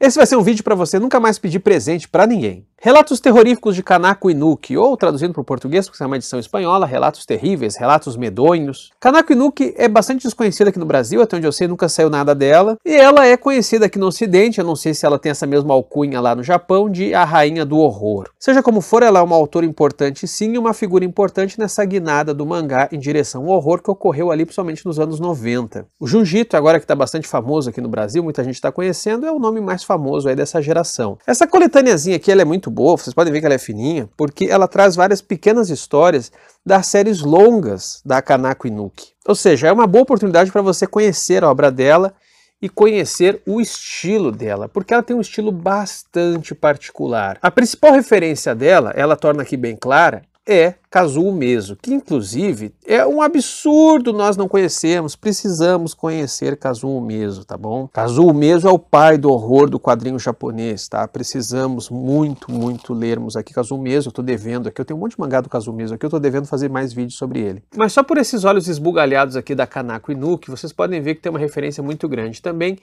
Esse vai ser um vídeo para você nunca mais pedir presente para ninguém. Relatos terroríficos de Kanako Inuki, ou traduzindo para o português, porque é uma edição espanhola, relatos terríveis, relatos medonhos. Kanako Inuki é bastante desconhecida aqui no Brasil, até onde eu sei nunca saiu nada dela, e ela é conhecida aqui no ocidente, eu não sei se ela tem essa mesma alcunha lá no Japão, de a rainha do horror. Seja como for, ela é uma autora importante sim, e uma figura importante nessa guinada do mangá em direção ao horror que ocorreu ali principalmente nos anos 90. O Junjito, agora que está bastante famoso aqui no Brasil, muita gente está conhecendo, é o nome mais famoso aí dessa geração. Essa coletâneazinha aqui, ela é muito boa, vocês podem ver que ela é fininha, porque ela traz várias pequenas histórias das séries longas da Kanako Inuki. Ou seja, é uma boa oportunidade para você conhecer a obra dela e conhecer o estilo dela, porque ela tem um estilo bastante particular. A principal referência dela, ela torna aqui bem clara, é Kazuo Meso, que inclusive é um absurdo nós não conhecermos, precisamos conhecer Kazuo Meso, tá bom? Kazuo Meso é o pai do horror do quadrinho japonês, tá? Precisamos muito, muito lermos aqui Kazuo Meso, eu tô devendo aqui, eu tenho um monte de mangá do Kazuo Meso aqui, eu tô devendo fazer mais vídeos sobre ele. Mas só por esses olhos esbugalhados aqui da Kanako Inuki, vocês podem ver que tem uma referência muito grande também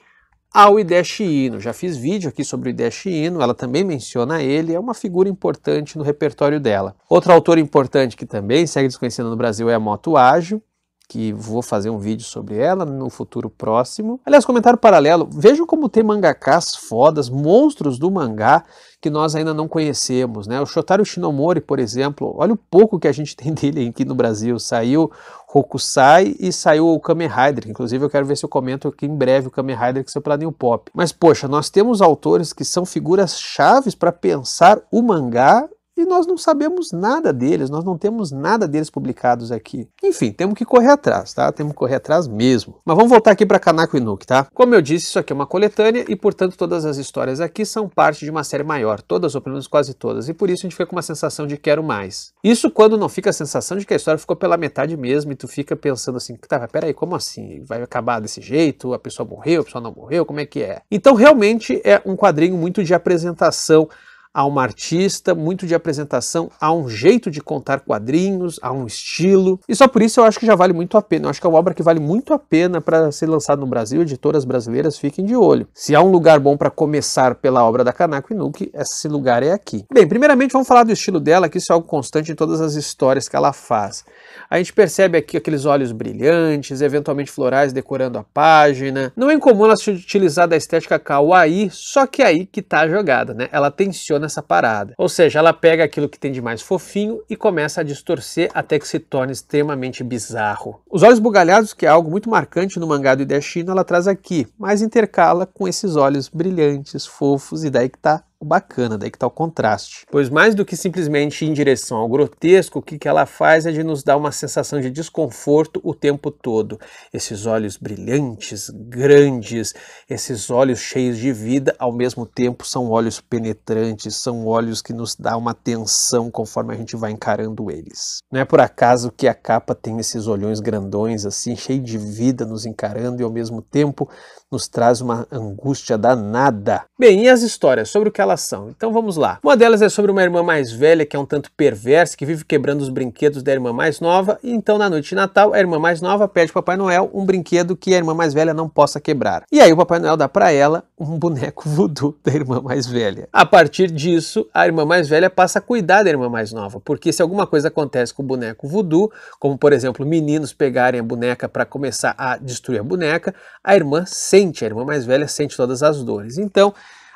ao Hideshi Ino. Já fiz vídeo aqui sobre o Hideshi Ino, ela também menciona ele, é uma figura importante no repertório dela. Outro autor importante que também segue desconhecendo no Brasil é a Moto Ágil, que vou fazer um vídeo sobre ela no futuro próximo. Aliás, comentário paralelo, vejam como tem mangakas fodas, monstros do mangá que nós ainda não conhecemos, né? O Shotaro Shinomori, por exemplo, olha o pouco que a gente tem dele aqui no Brasil. Saiu Hokusai e saiu o Kamen Rider. Inclusive, eu quero ver se eu comento aqui em breve o Kamen Rider que saiu pela New Pop. Mas, poxa, nós temos autores que são figuras chaves para pensar o mangá e nós não sabemos nada deles, nós não temos nada deles publicados aqui. Enfim, temos que correr atrás, tá? Temos que correr atrás mesmo. Mas vamos voltar aqui para Kanako Inuki, tá? Como eu disse, isso aqui é uma coletânea e, portanto, todas as histórias aqui são parte de uma série maior, todas ou pelo menos quase todas, e por isso a gente fica com uma sensação de quero mais. Isso quando não fica a sensação de que a história ficou pela metade mesmo e tu fica pensando assim, tá, peraí, como assim? Vai acabar desse jeito? A pessoa morreu, a pessoa não morreu? Como é que é? Então, realmente é um quadrinho muito de apresentação a uma artista, muito de apresentação, a um jeito de contar quadrinhos, a um estilo. E só por isso eu acho que já vale muito a pena. Eu acho que é uma obra que vale muito a pena para ser lançada no Brasil. Editoras brasileiras fiquem de olho. Se há um lugar bom para começar pela obra da Kanako Inuki, esse lugar é aqui. Bem, primeiramente vamos falar do estilo dela, que isso é algo constante em todas as histórias que ela faz. A gente percebe aqui aqueles olhos brilhantes, eventualmente florais decorando a página. Não é incomum ela se utilizar da estética kawaii, só que é aí que tá a jogada, né? Ela tensiona nessa parada. Ou seja, ela pega aquilo que tem de mais fofinho e começa a distorcer até que se torne extremamente bizarro. Os olhos bugalhados, que é algo muito marcante no mangá do Ideshino, ela traz aqui, mas intercala com esses olhos brilhantes, fofos, e daí que tá bacana, daí que tá o contraste. Pois mais do que simplesmente ir em direção ao grotesco, o que, que ela faz é de nos dar uma sensação de desconforto o tempo todo. Esses olhos brilhantes, grandes, esses olhos cheios de vida, ao mesmo tempo são olhos penetrantes, são olhos que nos dá uma tensão conforme a gente vai encarando eles. Não é por acaso que a capa tem esses olhões grandões assim, cheio de vida nos encarando e ao mesmo tempo nos traz uma angústia danada. Bem, e as histórias sobre o que Então vamos lá. Uma delas é sobre uma irmã mais velha que é um tanto perversa, que vive quebrando os brinquedos da irmã mais nova, e então na noite de Natal a irmã mais nova pede ao Papai Noel um brinquedo que a irmã mais velha não possa quebrar. E aí o Papai Noel dá para ela um boneco voodoo da irmã mais velha. A partir disso, a irmã mais velha passa a cuidar da irmã mais nova, porque se alguma coisa acontece com o boneco voodoo, como por exemplo meninos pegarem a boneca para começar a destruir a boneca, a irmã sente, a irmã mais velha sente todas as dores. Então,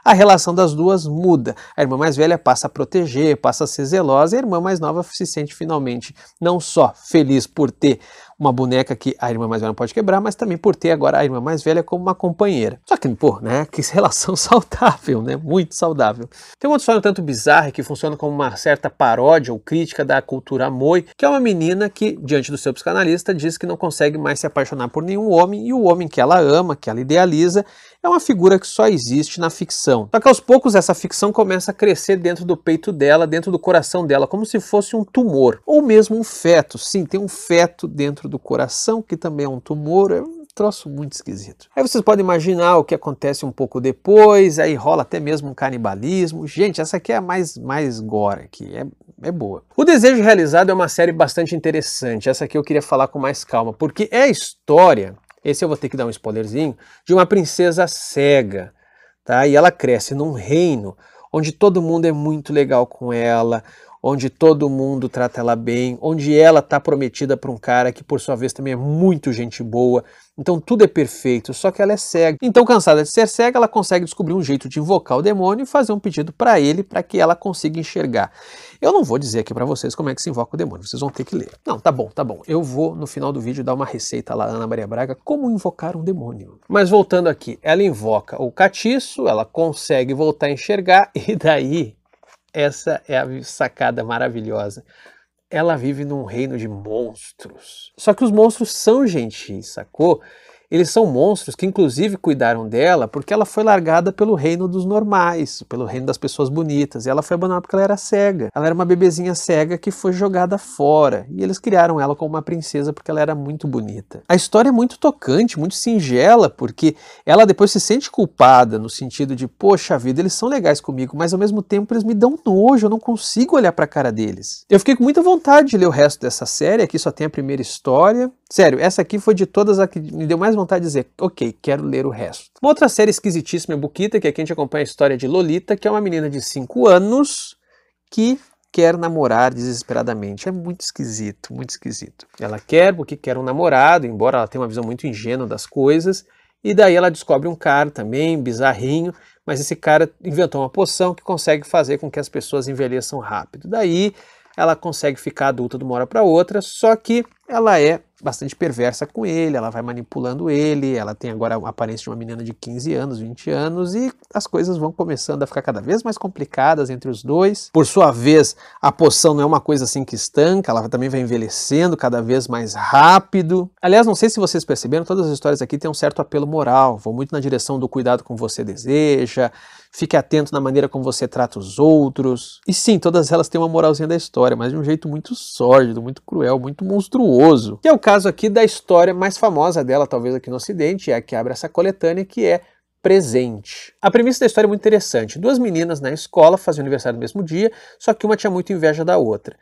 a relação das duas muda. A irmã mais velha passa a proteger, passa a ser zelosa, e a irmã mais nova se sente finalmente não só feliz por ter uma boneca que a irmã mais velha não pode quebrar, mas também por ter agora a irmã mais velha como uma companheira. Só que, pô, né, que relação saudável, né, muito saudável. Tem uma história um tanto bizarra que funciona como uma certa paródia ou crítica da cultura Moi, que é uma menina que, diante do seu psicanalista, diz que não consegue mais se apaixonar por nenhum homem e o homem que ela ama, que ela idealiza, é uma figura que só existe na ficção. Só que aos poucos essa ficção começa a crescer dentro do peito dela, dentro do coração dela, como se fosse um tumor, ou mesmo um feto. Sim, tem um feto dentro do coração, que também é um tumor, é um troço muito esquisito. Aí vocês podem imaginar o que acontece um pouco depois, aí rola até mesmo um canibalismo. Gente, essa aqui é a mais, mais gore aqui, é, é boa. O Desejo Realizado é uma série bastante interessante, essa aqui eu queria falar com mais calma, porque é a história esse eu vou ter que dar um spoilerzinho, de uma princesa cega. tá? E ela cresce num reino onde todo mundo é muito legal com ela, onde todo mundo trata ela bem, onde ela está prometida para um cara que por sua vez também é muito gente boa. Então tudo é perfeito, só que ela é cega. Então, cansada de ser cega, ela consegue descobrir um jeito de invocar o demônio e fazer um pedido para ele para que ela consiga enxergar. Eu não vou dizer aqui para vocês como é que se invoca o demônio, vocês vão ter que ler. Não, tá bom, tá bom. Eu vou no final do vídeo dar uma receita lá, Ana Maria Braga, como invocar um demônio. Mas voltando aqui, ela invoca o catiço, ela consegue voltar a enxergar e daí essa é a sacada maravilhosa. Ela vive num reino de monstros. Só que os monstros são gentis, sacou? Eles são monstros que, inclusive, cuidaram dela porque ela foi largada pelo reino dos normais, pelo reino das pessoas bonitas. E ela foi abandonada porque ela era cega. Ela era uma bebezinha cega que foi jogada fora. E eles criaram ela como uma princesa porque ela era muito bonita. A história é muito tocante, muito singela, porque ela depois se sente culpada no sentido de, poxa vida, eles são legais comigo, mas ao mesmo tempo eles me dão nojo, eu não consigo olhar para a cara deles. Eu fiquei com muita vontade de ler o resto dessa série. Aqui só tem a primeira história. Sério, essa aqui foi de todas a que me deu mais vontade de dizer, ok, quero ler o resto. Uma outra série esquisitíssima é Bukita, que aqui a gente acompanha a história de Lolita, que é uma menina de 5 anos que quer namorar desesperadamente. É muito esquisito, muito esquisito. Ela quer porque quer um namorado, embora ela tenha uma visão muito ingênua das coisas, e daí ela descobre um cara também, bizarrinho, mas esse cara inventou uma poção que consegue fazer com que as pessoas envelheçam rápido. Daí ela consegue ficar adulta de uma hora para outra, só que ela é bastante perversa com ele, ela vai manipulando ele, ela tem agora a aparência de uma menina de 15 anos, 20 anos, e as coisas vão começando a ficar cada vez mais complicadas entre os dois. Por sua vez, a poção não é uma coisa assim que estanca, ela também vai envelhecendo cada vez mais rápido. Aliás, não sei se vocês perceberam, todas as histórias aqui têm um certo apelo moral, vão muito na direção do cuidado com você deseja, fique atento na maneira como você trata os outros. E sim, todas elas têm uma moralzinha da história, mas de um jeito muito sórdido, muito cruel, muito monstruoso. Que é o caso aqui da história mais famosa dela, talvez aqui no Ocidente, é a que abre essa coletânea, que é presente. A premissa da história é muito interessante. Duas meninas na escola faziam aniversário no mesmo dia, só que uma tinha muito inveja da outra.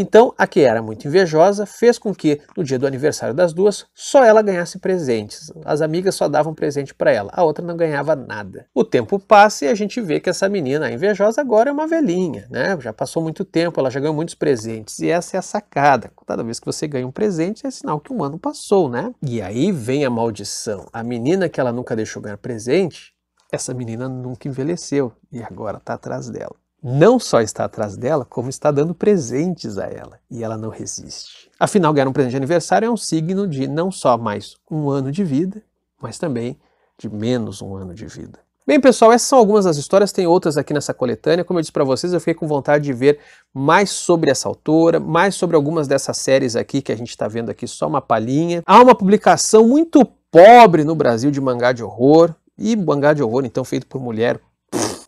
Então, a que era muito invejosa fez com que, no dia do aniversário das duas, só ela ganhasse presentes. As amigas só davam presente para ela, a outra não ganhava nada. O tempo passa e a gente vê que essa menina, a invejosa, agora é uma velhinha, né? Já passou muito tempo, ela já ganhou muitos presentes. E essa é a sacada. Cada vez que você ganha um presente, é sinal que um ano passou, né? E aí vem a maldição. A menina que ela nunca deixou ganhar presente, essa menina nunca envelheceu e agora está atrás dela não só está atrás dela, como está dando presentes a ela, e ela não resiste. Afinal, ganhar um presente de aniversário é um signo de não só mais um ano de vida, mas também de menos um ano de vida. Bem, pessoal, essas são algumas das histórias, tem outras aqui nessa coletânea. Como eu disse para vocês, eu fiquei com vontade de ver mais sobre essa autora, mais sobre algumas dessas séries aqui que a gente está vendo aqui, só uma palhinha. Há uma publicação muito pobre no Brasil de mangá de horror, e mangá de horror, então, feito por mulher,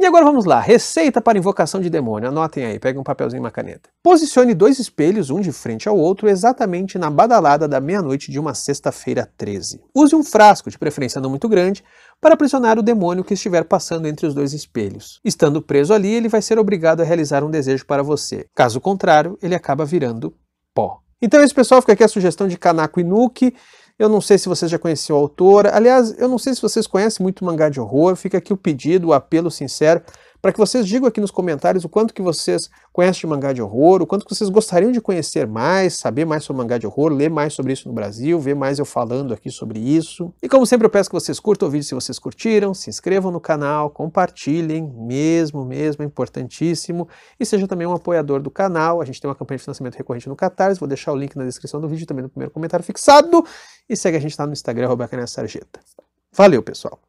e agora vamos lá, receita para invocação de demônio. Anotem aí, peguem um papelzinho e uma caneta. Posicione dois espelhos, um de frente ao outro, exatamente na badalada da meia-noite de uma sexta-feira 13. Use um frasco, de preferência não muito grande, para aprisionar o demônio que estiver passando entre os dois espelhos. Estando preso ali, ele vai ser obrigado a realizar um desejo para você. Caso contrário, ele acaba virando pó. Então, esse pessoal fica aqui a sugestão de Kanako Inuki. Eu não sei se vocês já conheciam a autora. Aliás, eu não sei se vocês conhecem muito mangá de horror. Fica aqui o pedido, o apelo sincero para que vocês digam aqui nos comentários o quanto que vocês conhecem de mangá de horror, o quanto que vocês gostariam de conhecer mais, saber mais sobre mangá de horror, ler mais sobre isso no Brasil, ver mais eu falando aqui sobre isso. E como sempre eu peço que vocês curtam o vídeo se vocês curtiram, se inscrevam no canal, compartilhem, mesmo, mesmo, é importantíssimo, e seja também um apoiador do canal, a gente tem uma campanha de financiamento recorrente no Catarse, vou deixar o link na descrição do vídeo também no primeiro comentário fixado, e segue a gente lá no Instagram, Sarjeta. Valeu, pessoal!